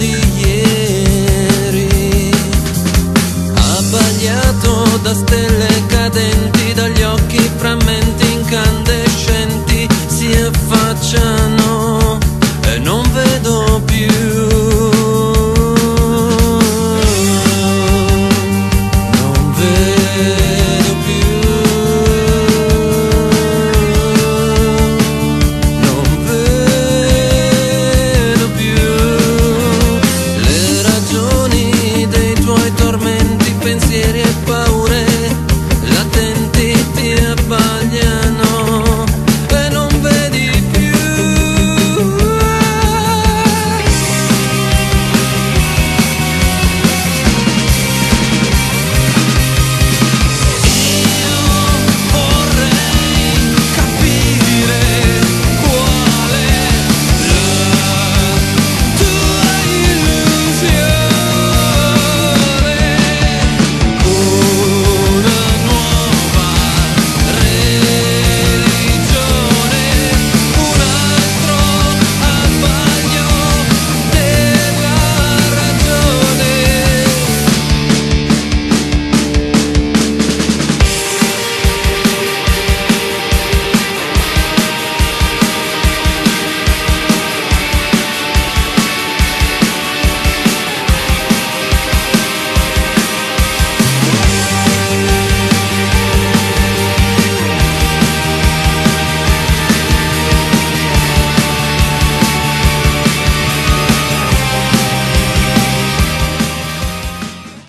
di ieri. Abbagliato da stelle cadenti Dagli occhi frammenti incandescenti Si affaccia